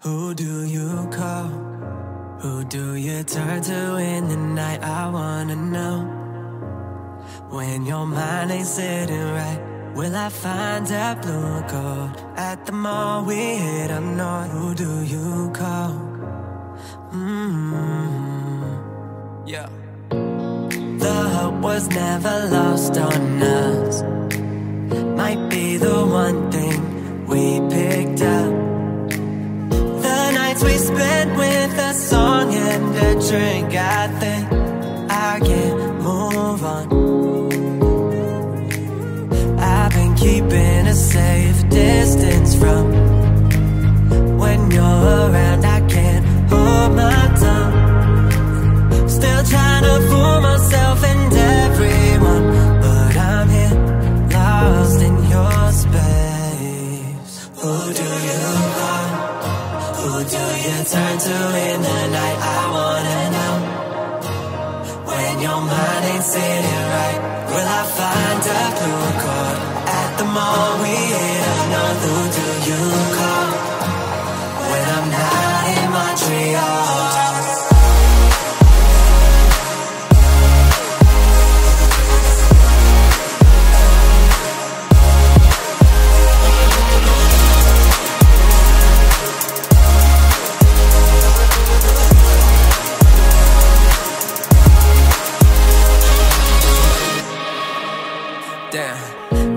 Who do you call? Who do you turn to in the night? I wanna know. When your mind ain't sitting right, will I find that blue gold? At the mall we hit up north. Who do you call? Mm-hmm. Yeah. The hope was never lost on us. Might be the one thing we picked up. We spent with a song and a drink. I think I can move on. I've been keeping a safe distance from do you turn to in the night? I wanna know. When your mind ain't sitting right, will I find a blue chord? At the mall we hit another. Who do you call? When I'm not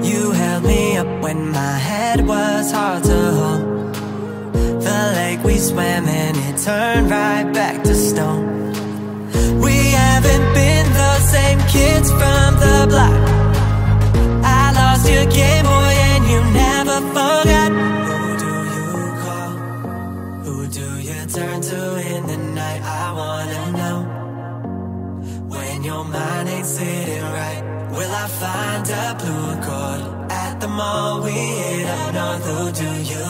You held me up when my head was hard to hold. The lake we swam in, it turned right back to stone. We haven't been the same kids from the block. I lost your Game Boy and you never forgot. Who do you call? Who do you turn to in the night? I wanna know. When your mind ain't sitting right, I find a blue chord? At the mall we hit another. Who do you